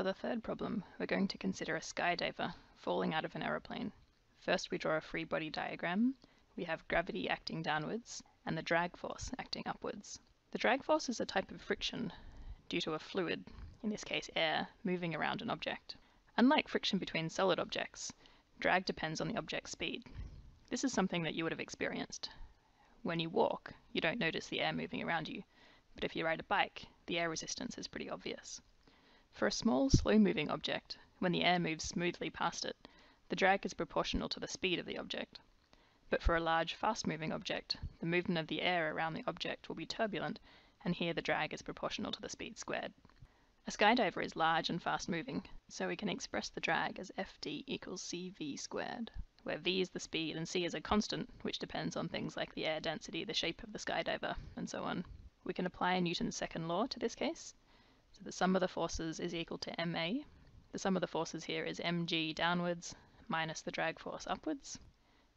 For the third problem, we're going to consider a skydiver falling out of an aeroplane. First we draw a free body diagram. We have gravity acting downwards and the drag force acting upwards. The drag force is a type of friction due to a fluid, in this case air, moving around an object. Unlike friction between solid objects, drag depends on the object's speed. This is something that you would have experienced. When you walk, you don't notice the air moving around you, but if you ride a bike, the air resistance is pretty obvious. For a small, slow-moving object, when the air moves smoothly past it, the drag is proportional to the speed of the object. But for a large, fast-moving object, the movement of the air around the object will be turbulent, and here the drag is proportional to the speed squared. A skydiver is large and fast-moving, so we can express the drag as Fd equals cv squared, where v is the speed and c is a constant, which depends on things like the air density, the shape of the skydiver, and so on. We can apply Newton's second law to this case, so the sum of the forces is equal to ma. The sum of the forces here is mg downwards minus the drag force upwards.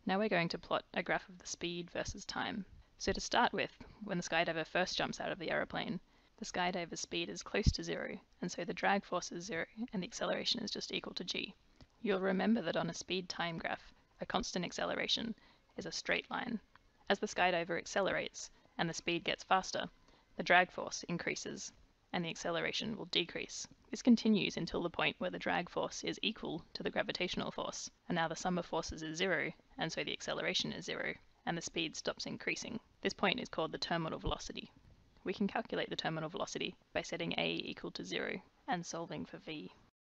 Now we're going to plot a graph of the speed versus time. So to start with, when the skydiver first jumps out of the aeroplane, the skydiver's speed is close to zero, and so the drag force is zero, and the acceleration is just equal to g. You'll remember that on a speed-time graph, a constant acceleration is a straight line. As the skydiver accelerates, and the speed gets faster, the drag force increases, and the acceleration will decrease. This continues until the point where the drag force is equal to the gravitational force, and now the sum of forces is zero, and so the acceleration is zero, and the speed stops increasing. This point is called the terminal velocity. We can calculate the terminal velocity by setting a equal to zero and solving for v.